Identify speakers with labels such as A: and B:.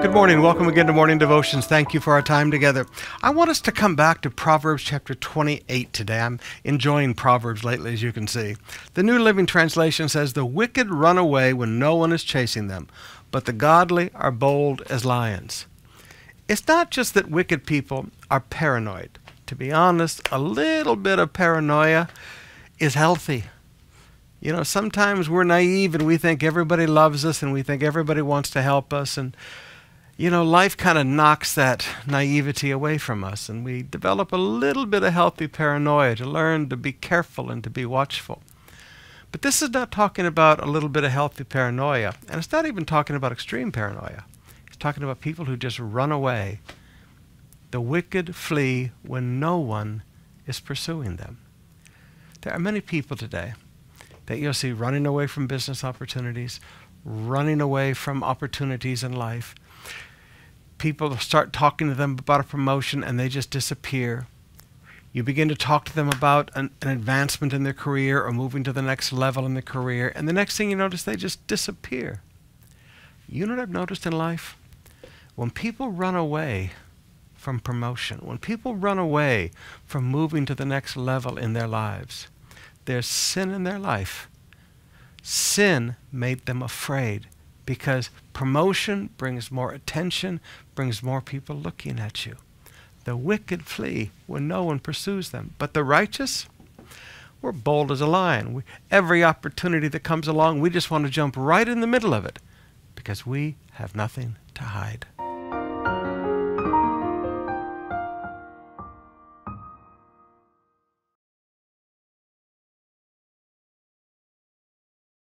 A: Good morning. Welcome again to Morning Devotions. Thank you for our time together. I want us to come back to Proverbs chapter 28 today. I'm enjoying Proverbs lately, as you can see. The New Living Translation says, The wicked run away when no one is chasing them, but the godly are bold as lions. It's not just that wicked people are paranoid. To be honest, a little bit of paranoia is healthy. You know, sometimes we're naive and we think everybody loves us and we think everybody wants to help us. And, you know, life kind of knocks that naivety away from us. And we develop a little bit of healthy paranoia to learn to be careful and to be watchful. But this is not talking about a little bit of healthy paranoia. And it's not even talking about extreme paranoia. It's talking about people who just run away. The wicked flee when no one is pursuing them. There are many people today that you'll see running away from business opportunities, running away from opportunities in life. People start talking to them about a promotion and they just disappear. You begin to talk to them about an, an, advancement in their career or moving to the next level in their career, and the next thing you notice, they just disappear. You know what I've noticed in life? When people run away from promotion, when people run away from moving to the next level in their lives, there's sin in their life. Sin made them afraid because promotion brings more attention, brings more people looking at you. The wicked flee when no one pursues them, but the righteous, we're bold as a lion. We, every opportunity that comes along, we just want to jump right in the middle of it because we have nothing to hide.